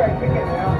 right ticket now.